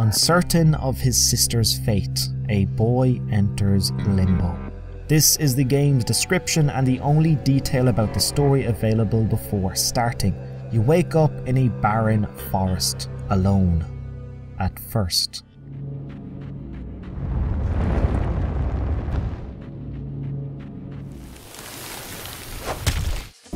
Uncertain of his sister's fate, a boy enters limbo. This is the game's description and the only detail about the story available before starting. You wake up in a barren forest, alone. At first.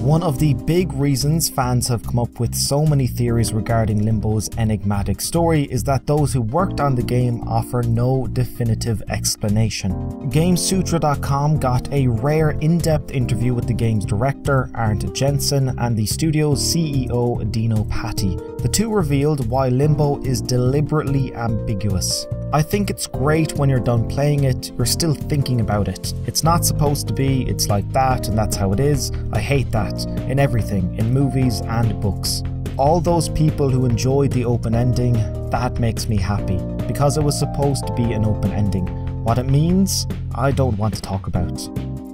One of the big reasons fans have come up with so many theories regarding Limbo's enigmatic story is that those who worked on the game offer no definitive explanation. Gamasutra.com got a rare in-depth interview with the game's director, Arnt Jensen, and the studio's CEO, Dino Patti. The two revealed why Limbo is deliberately ambiguous. I think it's great when you're done playing it, you're still thinking about it. It's not supposed to be, it's like that, and that's how it is. I hate that. In everything, in movies and books. All those people who enjoyed the open ending, that makes me happy, because it was supposed to be an open ending. What it means, I don't want to talk about.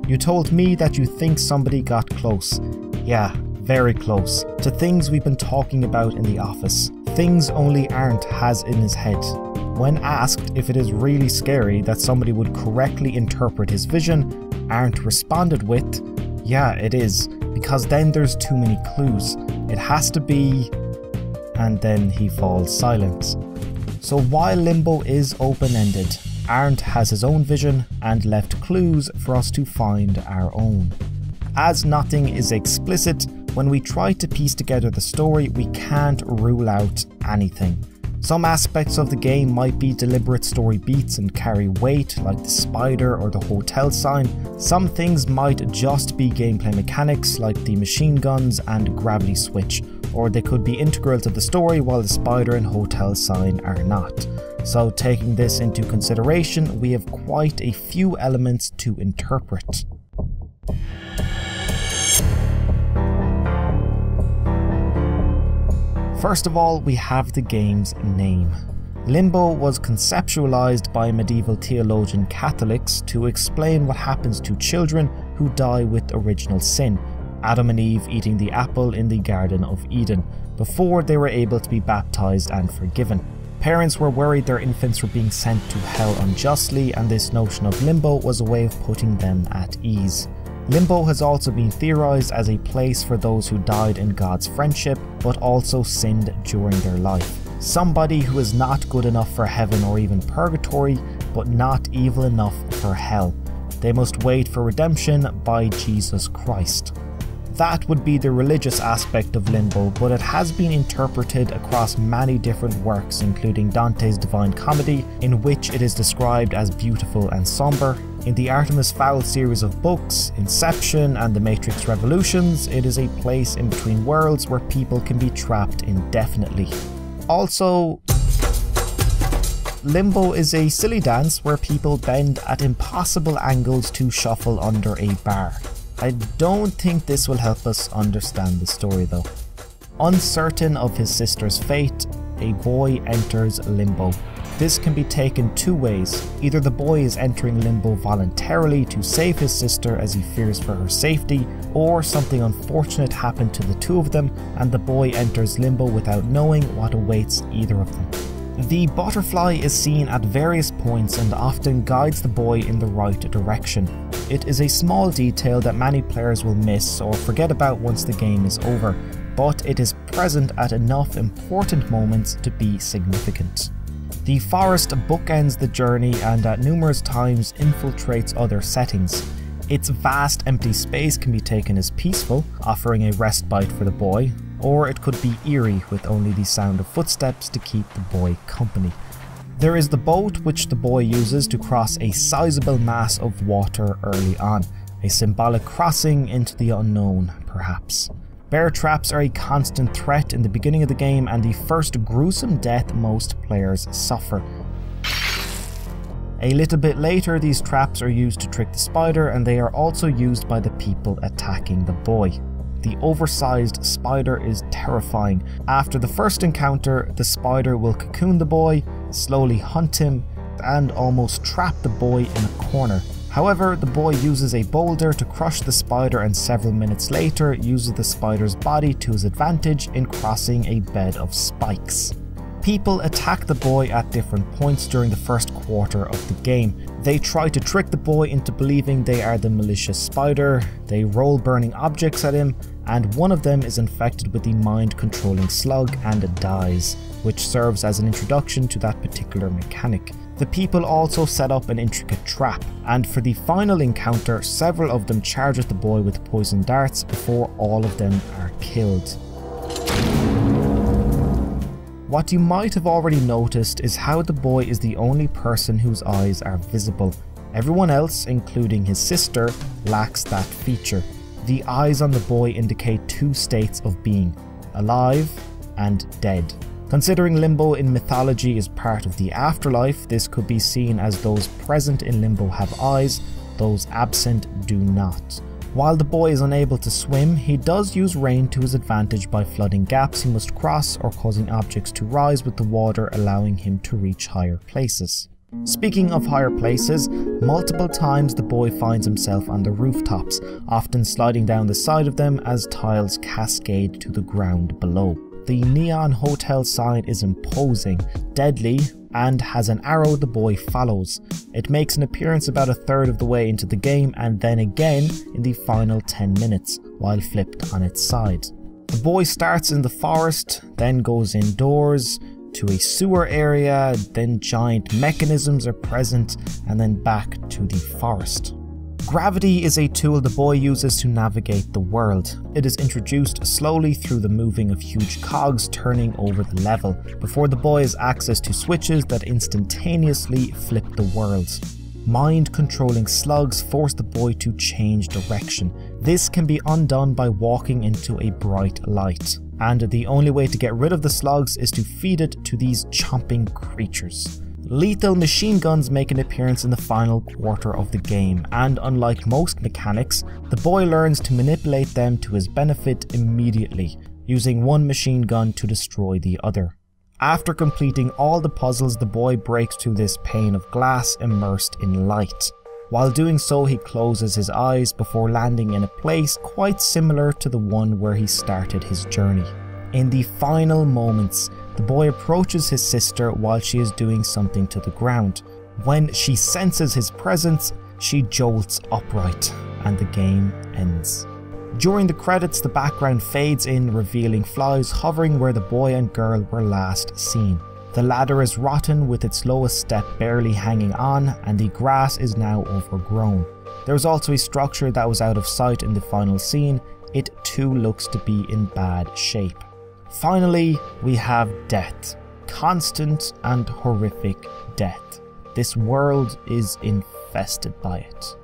You told me that you think somebody got close. Yeah, very close. To things we've been talking about in the office. Things only Arnt has in his head. When asked if it is really scary that somebody would correctly interpret his vision, Arnt responded with, Yeah, it is, because then there's too many clues. It has to be. And then he falls silent. So while Limbo is open ended, Arnt has his own vision and left clues for us to find our own. As nothing is explicit, when we try to piece together the story, we can't rule out anything. Some aspects of the game might be deliberate story beats and carry weight, like the spider or the hotel sign. Some things might just be gameplay mechanics, like the machine guns and gravity switch, or they could be integral to the story while the spider and hotel sign are not. So, taking this into consideration, we have quite a few elements to interpret. First of all, we have the game's name. Limbo was conceptualized by medieval theologian Catholics to explain what happens to children who die with original sin, Adam and Eve eating the apple in the Garden of Eden, before they were able to be baptized and forgiven. Parents were worried their infants were being sent to hell unjustly, and this notion of limbo was a way of putting them at ease. Limbo has also been theorized as a place for those who died in God's friendship but also sinned during their life. Somebody who is not good enough for heaven or even purgatory, but not evil enough for hell. They must wait for redemption by Jesus Christ. That would be the religious aspect of Limbo, but it has been interpreted across many different works, including Dante's Divine Comedy, in which it is described as beautiful and somber, in the Artemis Fowl series of books, Inception, and The Matrix Revolutions, it is a place in between worlds where people can be trapped indefinitely. Also, Limbo is a silly dance where people bend at impossible angles to shuffle under a bar. I don't think this will help us understand the story though. Uncertain of his sister's fate, a boy enters Limbo. This can be taken two ways. Either the boy is entering limbo voluntarily to save his sister as he fears for her safety, or something unfortunate happened to the two of them and the boy enters limbo without knowing what awaits either of them. The butterfly is seen at various points and often guides the boy in the right direction. It is a small detail that many players will miss or forget about once the game is over, but it is present at enough important moments to be significant. The forest bookends the journey and at numerous times infiltrates other settings. Its vast empty space can be taken as peaceful, offering a respite for the boy, or it could be eerie with only the sound of footsteps to keep the boy company. There is the boat which the boy uses to cross a sizable mass of water early on, a symbolic crossing into the unknown, perhaps. Bear traps are a constant threat in the beginning of the game and the first gruesome death most players suffer. A little bit later, these traps are used to trick the spider and they are also used by the people attacking the boy. The oversized spider is terrifying. After the first encounter, the spider will cocoon the boy, slowly hunt him, and almost trap the boy in a corner. However, the boy uses a boulder to crush the spider and several minutes later uses the spider's body to his advantage in crossing a bed of spikes. People attack the boy at different points during the first quarter of the game. They try to trick the boy into believing they are the malicious spider, they roll burning objects at him, and one of them is infected with the mind controlling slug and dies, which serves as an introduction to that particular mechanic. The people also set up an intricate trap, and for the final encounter, several of them charge at the boy with poison darts before all of them are killed. What you might have already noticed is how the boy is the only person whose eyes are visible. Everyone else, including his sister, lacks that feature. The eyes on the boy indicate two states of being alive and dead. Considering Limbo in mythology is part of the afterlife, this could be seen as those present in Limbo have eyes, those absent do not. While the boy is unable to swim, he does use rain to his advantage by flooding gaps he must cross or causing objects to rise with the water allowing him to reach higher places. Speaking of higher places, multiple times the boy finds himself on the rooftops, often sliding down the side of them as tiles cascade to the ground below. The neon hotel sign is imposing, deadly, and has an arrow the boy follows. It makes an appearance about a third of the way into the game and then again in the final 10 minutes, while flipped on its side. The boy starts in the forest, then goes indoors, to a sewer area, then giant mechanisms are present, and then back to the forest. Gravity is a tool the boy uses to navigate the world. It is introduced slowly through the moving of huge cogs turning over the level, before the boy has access to switches that instantaneously flip the worlds. Mind controlling slugs force the boy to change direction. This can be undone by walking into a bright light, and the only way to get rid of the slugs is to feed it to these chomping creatures. Lethal machine guns make an appearance in the final quarter of the game, and unlike most mechanics, the boy learns to manipulate them to his benefit immediately, using one machine gun to destroy the other. After completing all the puzzles, the boy breaks through this pane of glass immersed in light. While doing so, he closes his eyes before landing in a place quite similar to the one where he started his journey. In the final moments, the boy approaches his sister while she is doing something to the ground. When she senses his presence, she jolts upright, and the game ends. During the credits, the background fades in, revealing flies hovering where the boy and girl were last seen. The ladder is rotten with its lowest step barely hanging on, and the grass is now overgrown. There is also a structure that was out of sight in the final scene. It too looks to be in bad shape. Finally, we have death. Constant and horrific death. This world is infested by it.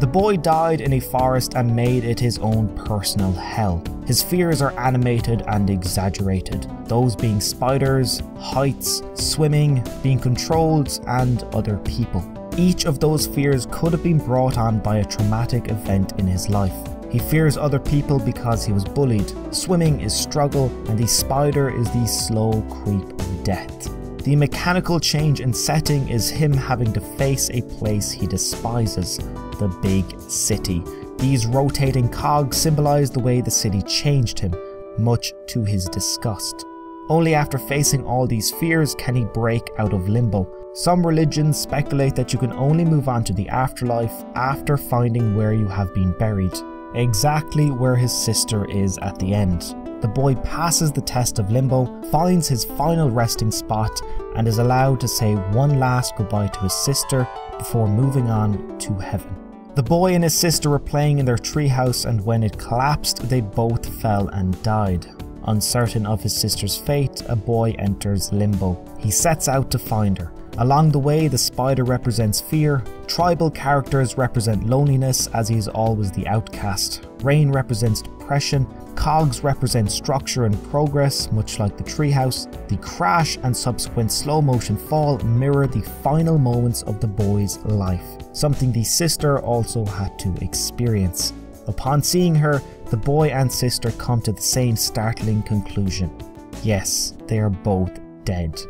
The boy died in a forest and made it his own personal hell. His fears are animated and exaggerated, those being spiders, heights, swimming, being controlled, and other people. Each of those fears could have been brought on by a traumatic event in his life. He fears other people because he was bullied, swimming is struggle, and the spider is the slow creep of death. The mechanical change in setting is him having to face a place he despises, the big city. These rotating cogs symbolize the way the city changed him, much to his disgust. Only after facing all these fears can he break out of limbo. Some religions speculate that you can only move on to the afterlife after finding where you have been buried, exactly where his sister is at the end. The boy passes the test of limbo, finds his final resting spot, and is allowed to say one last goodbye to his sister before moving on to heaven. The boy and his sister were playing in their treehouse, and when it collapsed, they both fell and died. Uncertain of his sister's fate, a boy enters limbo. He sets out to find her. Along the way, the spider represents fear, tribal characters represent loneliness as he is always the outcast, rain represents depression, cogs represent structure and progress, much like the treehouse, the crash and subsequent slow motion fall mirror the final moments of the boy's life, something the sister also had to experience. Upon seeing her, the boy and sister come to the same startling conclusion. Yes, they are both dead.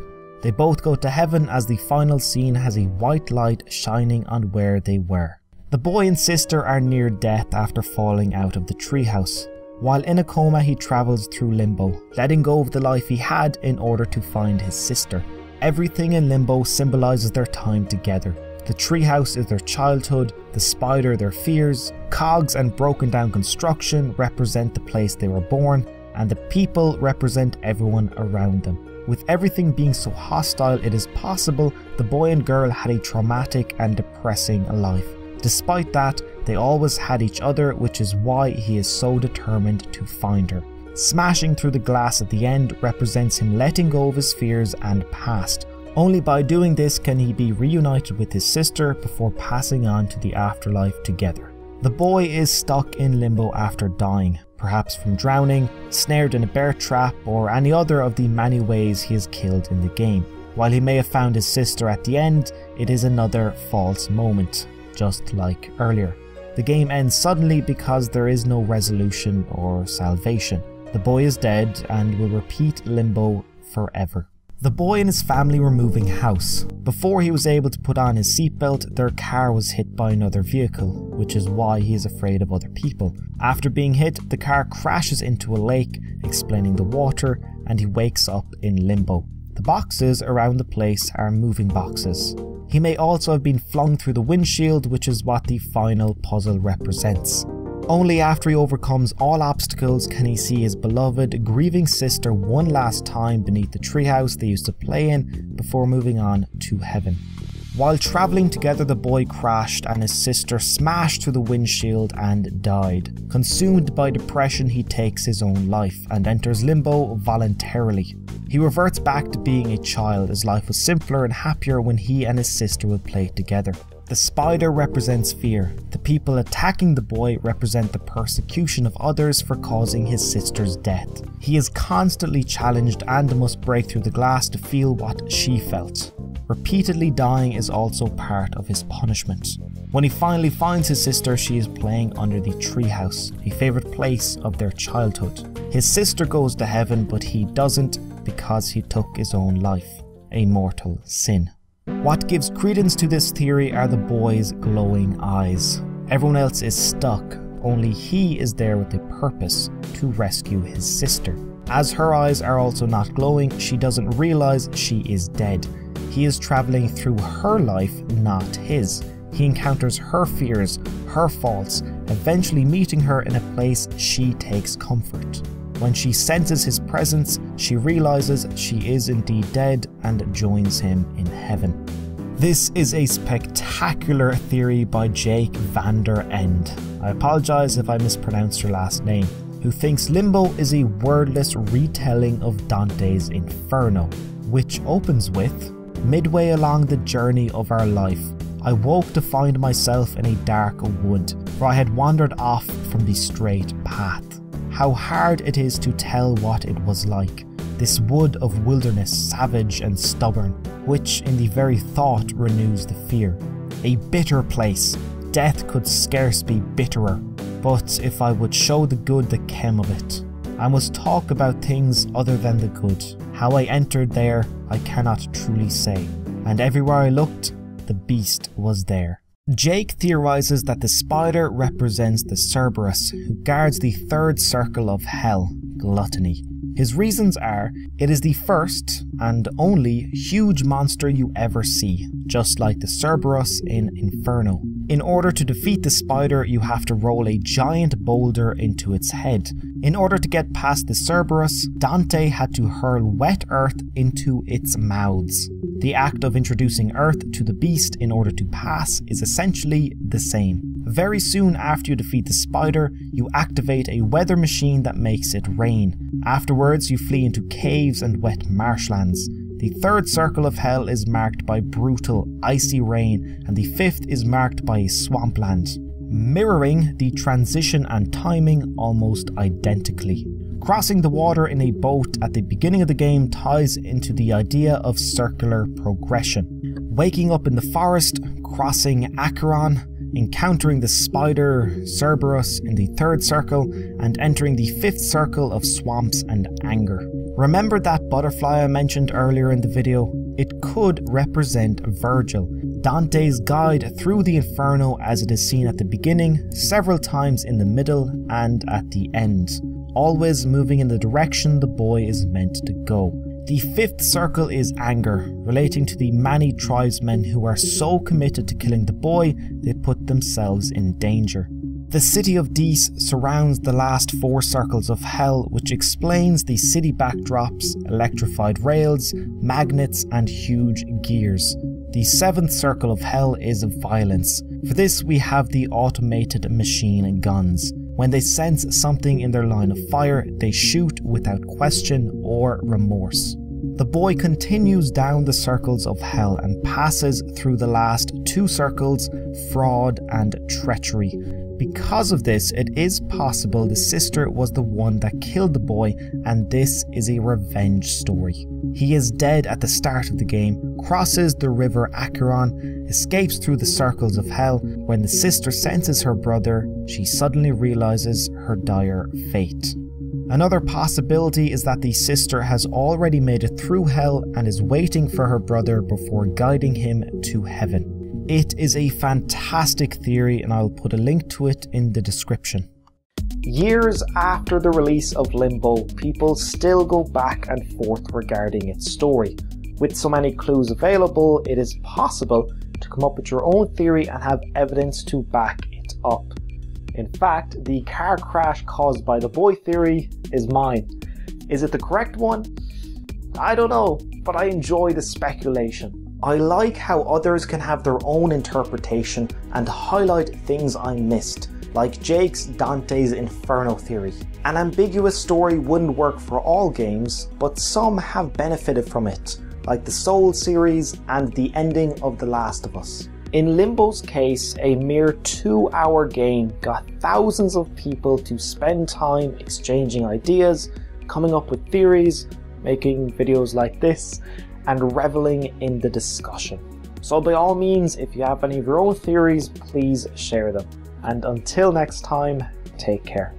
They both go to heaven as the final scene has a white light shining on where they were. The boy and sister are near death after falling out of the treehouse. While in a coma, he travels through limbo, letting go of the life he had in order to find his sister. Everything in limbo symbolizes their time together. The treehouse is their childhood, the spider their fears, cogs and broken down construction represent the place they were born, and the people represent everyone around them. With everything being so hostile, it is possible the boy and girl had a traumatic and depressing life. Despite that, they always had each other, which is why he is so determined to find her. Smashing through the glass at the end represents him letting go of his fears and past. Only by doing this can he be reunited with his sister before passing on to the afterlife together. The boy is stuck in limbo after dying, perhaps from drowning, snared in a bear trap, or any other of the many ways he is killed in the game. While he may have found his sister at the end, it is another false moment, just like earlier. The game ends suddenly because there is no resolution or salvation. The boy is dead and will repeat limbo forever. The boy and his family were moving house. Before he was able to put on his seatbelt, their car was hit by another vehicle, which is why he is afraid of other people. After being hit, the car crashes into a lake, explaining the water, and he wakes up in limbo. The boxes around the place are moving boxes. He may also have been flung through the windshield, which is what the final puzzle represents. Only after he overcomes all obstacles can he see his beloved, grieving sister one last time beneath the treehouse they used to play in before moving on to heaven. While travelling together, the boy crashed and his sister smashed through the windshield and died. Consumed by depression, he takes his own life and enters limbo voluntarily. He reverts back to being a child as life was simpler and happier when he and his sister would play together. The spider represents fear. The people attacking the boy represent the persecution of others for causing his sister's death. He is constantly challenged and must break through the glass to feel what she felt. Repeatedly dying is also part of his punishment. When he finally finds his sister, she is playing under the treehouse, a favourite place of their childhood. His sister goes to heaven, but he doesn't because he took his own life, a mortal sin. What gives credence to this theory are the boy's glowing eyes. Everyone else is stuck, only he is there with a purpose to rescue his sister. As her eyes are also not glowing, she doesn't realize she is dead. He is traveling through her life, not his. He encounters her fears, her faults, eventually meeting her in a place she takes comfort. When she senses his presence, she realizes she is indeed dead and joins him in heaven. This is a spectacular theory by Jake Vander Ende. I apologize if I mispronounced your last name, who thinks Limbo is a wordless retelling of Dante's Inferno, which opens with Midway along the journey of our life, I woke to find myself in a dark wood, for I had wandered off from the straight path how hard it is to tell what it was like. This wood of wilderness, savage and stubborn, which in the very thought renews the fear. A bitter place, death could scarce be bitterer, but if I would show the good that came of it, I must talk about things other than the good. How I entered there, I cannot truly say, and everywhere I looked, the beast was there. Jake theorizes that the spider represents the Cerberus, who guards the third circle of hell, gluttony. His reasons are it is the first and only huge monster you ever see, just like the Cerberus in Inferno. In order to defeat the spider, you have to roll a giant boulder into its head. In order to get past the Cerberus, Dante had to hurl wet earth into its mouths. The act of introducing earth to the beast in order to pass is essentially the same. Very soon after you defeat the spider, you activate a weather machine that makes it rain. Afterwards, you flee into caves and wet marshlands. The third circle of hell is marked by brutal, icy rain, and the fifth is marked by swampland, mirroring the transition and timing almost identically. Crossing the water in a boat at the beginning of the game ties into the idea of circular progression. Waking up in the forest, crossing Acheron, encountering the spider Cerberus in the third circle, and entering the fifth circle of swamps and anger. Remember that butterfly I mentioned earlier in the video? It could represent Virgil. Dante's guide through the Inferno as it is seen at the beginning, several times in the middle, and at the end, always moving in the direction the boy is meant to go. The fifth circle is anger, relating to the many tribesmen who are so committed to killing the boy they put themselves in danger. The city of Dis surrounds the last four circles of hell, which explains the city backdrops, electrified rails, magnets, and huge gears. The seventh circle of hell is violence. For this, we have the automated machine guns. When they sense something in their line of fire, they shoot without question or remorse. The boy continues down the circles of hell and passes through the last two circles fraud and treachery. Because of this, it is possible the sister was the one that killed the boy, and this is a revenge story. He is dead at the start of the game, crosses the river Acheron, escapes through the circles of hell. When the sister senses her brother, she suddenly realizes her dire fate. Another possibility is that the sister has already made it through hell and is waiting for her brother before guiding him to heaven. It is a fantastic theory, and I'll put a link to it in the description. Years after the release of Limbo, people still go back and forth regarding its story. With so many clues available, it is possible to come up with your own theory and have evidence to back it up. In fact, the car crash caused by the boy theory is mine. Is it the correct one? I don't know, but I enjoy the speculation. I like how others can have their own interpretation and highlight things I missed, like Jake's Dante's Inferno theory. An ambiguous story wouldn't work for all games, but some have benefited from it, like the Soul series and the ending of The Last of Us. In Limbo's case, a mere two hour game got thousands of people to spend time exchanging ideas, coming up with theories, making videos like this, and reveling in the discussion. So by all means, if you have any of your own theories, please share them. And until next time, take care.